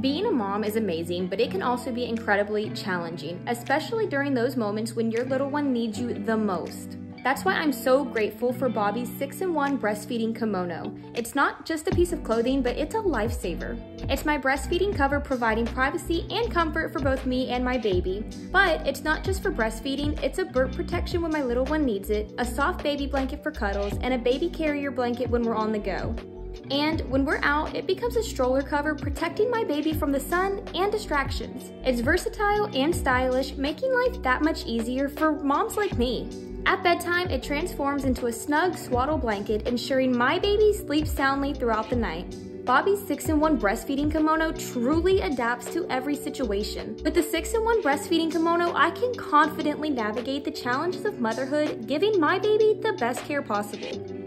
Being a mom is amazing, but it can also be incredibly challenging, especially during those moments when your little one needs you the most. That's why I'm so grateful for Babi's 6-in-1 breastfeeding kimono. It's not just a piece of clothing, but it's a lifesaver. It's my breastfeeding cover providing privacy and comfort for both me and my baby. But it's not just for breastfeeding, it's a burp protection when my little one needs it, a soft baby blanket for cuddles, and a baby carrier blanket when we're on the go. And when we're out, it becomes a stroller cover protecting my baby from the sun and distractions. It's versatile and stylish, making life that much easier for moms like me. At bedtime, it transforms into a snug swaddle blanket, ensuring my baby sleeps soundly throughout the night. Babi's 6-in-1 breastfeeding kimono truly adapts to every situation. With the 6-in-1 breastfeeding kimono, I can confidently navigate the challenges of motherhood, giving my baby the best care possible.